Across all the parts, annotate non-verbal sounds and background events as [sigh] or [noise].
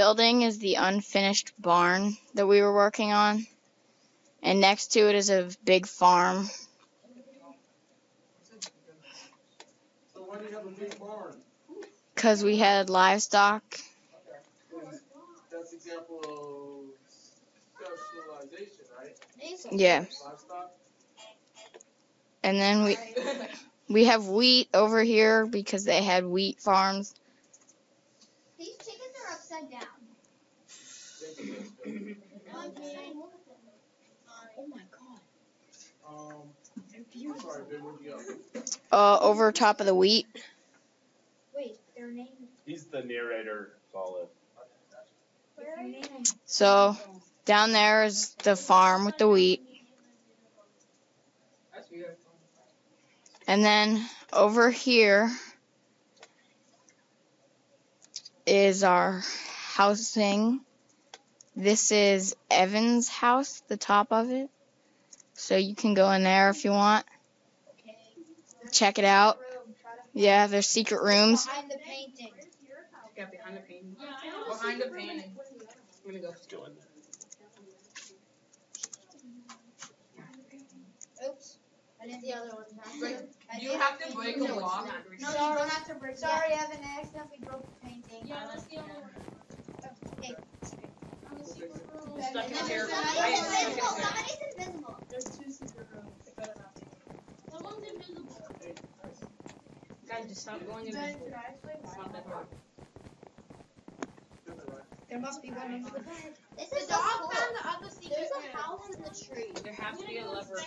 building is the unfinished barn that we were working on. And next to it is a big farm. So why do you have a big barn? Because we had livestock. And That's example of specialization, right? Yeah. Livestock? And then we we have wheat over here because they had wheat farms. These chickens are upside down. Oh my god. Um, I'm sorry, Ben, where'd you go? Uh, over top of the wheat. Wait, their name. He's the narrator, Solid. Where are you? So down there is the farm with the wheat. And then over here is our housing. This is Evan's house, the top of it. So you can go in there if you want. Check it out. Yeah, there's secret rooms. Behind the painting. Yeah, behind the painting. Behind the painting. I'm gonna go. Go in Oops. I did the other one. I You have to break No, a it's lock. not. No, you don't have to break. Sorry, Evan. I accidentally broke the painting. Yeah, that's the only one. Okay. On the secret room. Stuck in here. there's I somebody's am invisible. stuck in here. Somebody's invisible. There's two secret rooms. It better not be. The one's invisible. Guys, just stop going in. Ben, can I explain It's not that hard. There must be one under the bed. This The is so dog cool. found the other secret There's a house in the tree. There has to be a lever.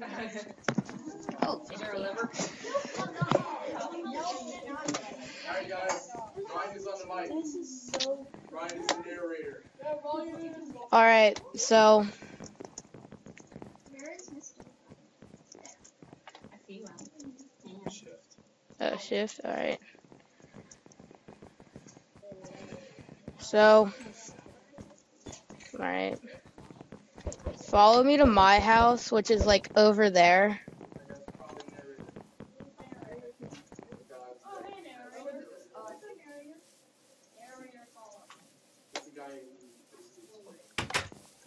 [laughs] Oh. Is there a lever? No, not yet. Alright, guys, Ryan is on the mic. This is so. Ryan is the narrator. Yeah, roll your invisible. All right, so uh, shift. All right. So, all right. Follow me to my house, which is like over there. That's probably narrator. Oh, hey, narrator. Narrator, follow. It's the guy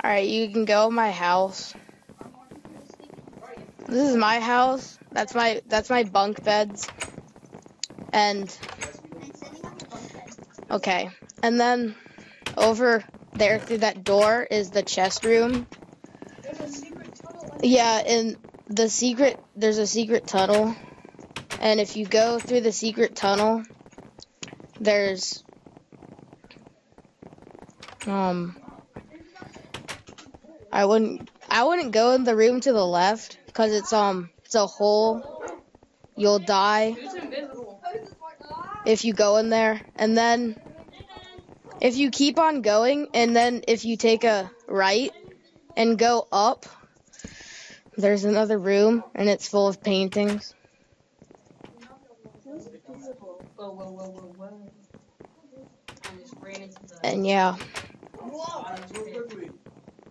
who- All right, you can go my house. This is my house. That's my that's my bunk beds. And okay, and then over there through that door is the chest room. Yeah, and the secret there's a secret tunnel. And if you go through the secret tunnel, there's um I wouldn't I wouldn't go in the room to the left cuz it's um it's a hole. You'll die if you go in there. And then if you keep on going and then if you take a right and go up there's another room and it's full of paintings. And whoa, whoa, whoa, whoa. I just ran into the. And yeah. Alright, real quickly,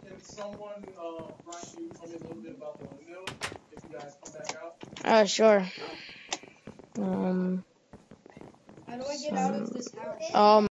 can someone, uh, Ryan, can you tell me a little bit about the window, if you guys come back out? Uh sure. Um How do I get out of this house? um